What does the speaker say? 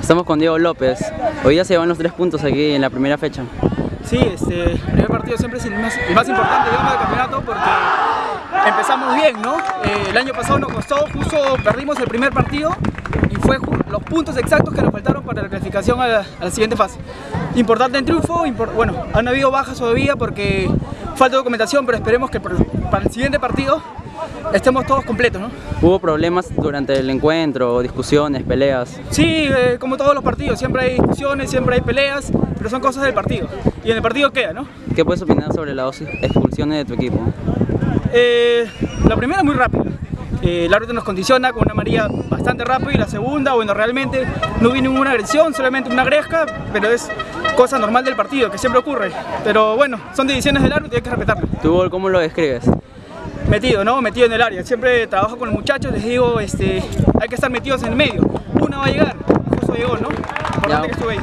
Estamos con Diego López. Hoy ya se llevan los tres puntos aquí en la primera fecha. Sí, este, el primer partido siempre es el más, importante, digamos, del campeonato porque empezamos bien, ¿no? Eh, el año pasado nos costó, justo perdimos el primer partido y fue los puntos exactos que nos faltaron para la clasificación a la, siguiente fase. Importante en triunfo, bueno, han habido bajas todavía porque falta documentación, pero esperemos que para el siguiente partido estemos todos completos, ¿no? ¿Hubo problemas durante el encuentro, discusiones, peleas? Sí, eh, como todos los partidos, siempre hay discusiones, siempre hay peleas, pero son cosas del partido. Y en el partido queda, ¿no? ¿Qué puedes opinar sobre las expulsiones de tu equipo? Eh, la primera muy rápida. Eh, el árbitro nos condiciona con una amarilla bastante rápida y la segunda, bueno, realmente no vi ninguna agresión, solamente una gresca, pero es cosa normal del partido, que siempre ocurre. Pero bueno, son decisiones del árbitro y hay que respetarlo. ¿Tu gol cómo lo describes? Metido, ¿no? Metido en el área. Siempre trabajo con los muchachos, les digo, este, hay que estar metidos en el medio. Una va a llegar, justo llegó, ¿no? Importante que estuve ahí.